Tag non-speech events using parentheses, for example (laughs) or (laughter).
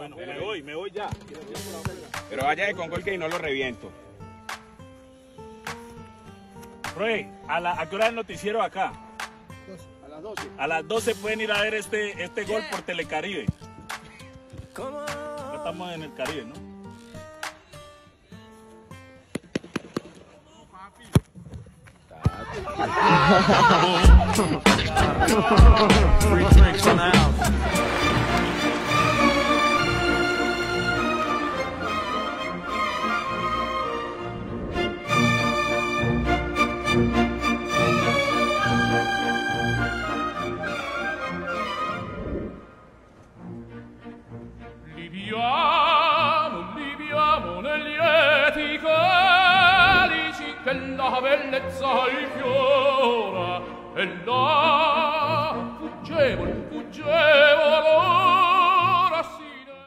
Bueno, me voy, me voy ya. Pero vaya con gol que no lo reviento. Profe, ¿a, la, ¿a qué hora es el noticiero acá? A las 12. A las 12 pueden ir a ver este, este gol por Telecaribe. Ya estamos en el Caribe, ¿no? (laughs) Free drinks in the house. liviamo, liviamo negli eti calici che la bellezza rifiora e là fuggevol, fuggevol